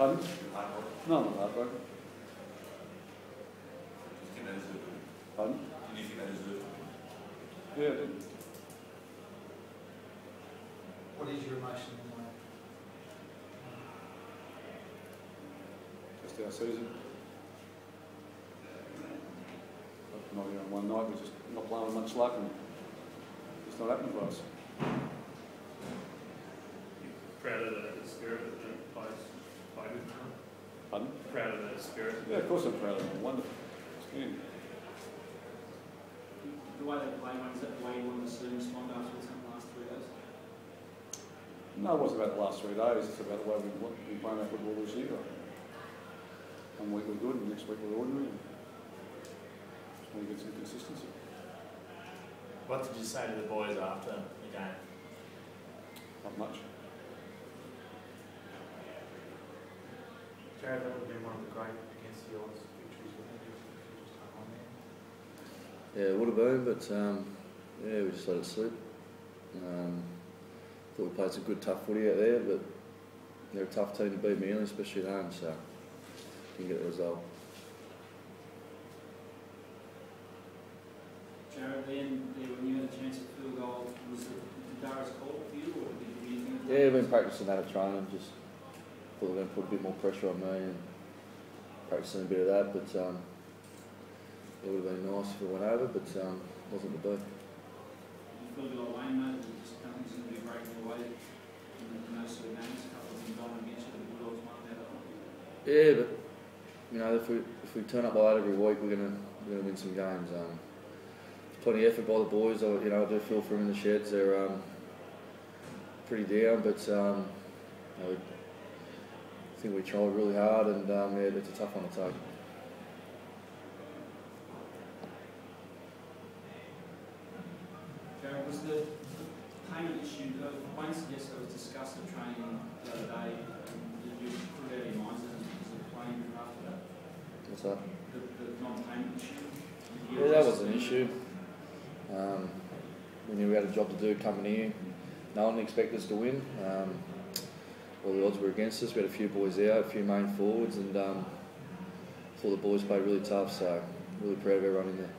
Pardon? heartbroken. No, I'm not heartbroken. Do you think they deserve it? Pardon? Do you think they deserve it? Yeah, What is your emotion in that? just our season. Not here on one night, we're just not playing with much luck and it's not happening for us. Proud of the spirit that the players played with. Pardon? Proud of the spirit. Yeah, of course I'm proud of them. Wonderful. Outstanding. The way they play, mate, is that the way you want to see them respond after what's happened the last three days? No, it wasn't about the last three days, it's about the way we've been playing our football this year. One week we're good and next week we're ordinary. and Just want to get some consistency. What did you say to the boys after the game? Not much. Jarrod, that would have been one of the great against the odds victories, wouldn't it, if you just hung on there? Yeah, it would have been, but um, yeah, we just let it slip. Um, thought we played some good tough footy out there, but they're a tough team to beat Manly, especially at home, so didn't get the result. Jarrod, then, when you had a chance at field goal, was it Dara's call for you, or did you think? Yeah, we've been practicing that at training, just thought they were going to put a bit more pressure on me and practicing a bit of that, but um, it would have been nice if it went over, but um, wasn't to be. You feel like Wayne, mate, just nothing's going to be breaking away in, in those sort of games, a couple of things on against you, the Bulldogs might that. Yeah, but you know, if we if we turn up like that every week, we're gonna we're gonna win some games. Um, plenty of effort by the boys. I, you know, I do feel for them in the sheds. They're um, pretty down, but um, you know, I think we tried really hard, and um, yeah, it's a tough one to take. Jarrod, was the payment issue, uh, Wayne suggested it was discussed at training the other day, um, did you put out your minds, and was it playing after that? What's that? The, the non-payment issue? Yeah, that was an issue. Um, we knew we had a job to do coming here. No one expected us to win. Um, all the odds were against us. We had a few boys out, a few main forwards, and um, thought the boys played really tough. So really proud of everyone in there.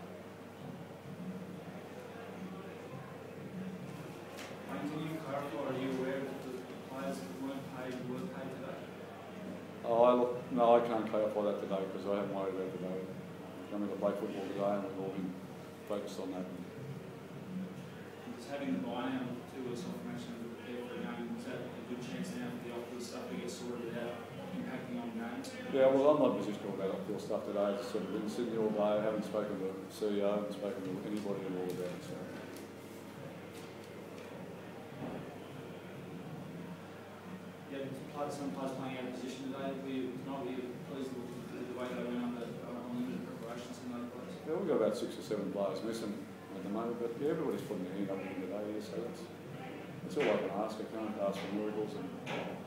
Wayne, can you clarify, are you aware that the players that weren't paid were paid today? Oh, I look, no, I can't clarify that today because I haven't worried about it today. I'm going to play football today and we've all been focused on that. Just having the buy now, weeks off from actually prepare for a game, is that a good chance now for the off-field stuff to get sorted out, impacting on games? Yeah, well, I'm not in a position to talk about off-field stuff today. I've sort of been sitting here all day, I haven't spoken to the CEO, I haven't spoken to anybody at all about it. So. some players playing out of position today. We're not really pleased with the way they went under unlimited uh, preparations in those players. Yeah, we've got about six or seven players missing at the moment, but yeah, everybody's putting their hand up in today, yeah, so that's, that's all I can ask. I can't ask for miracles and. Um,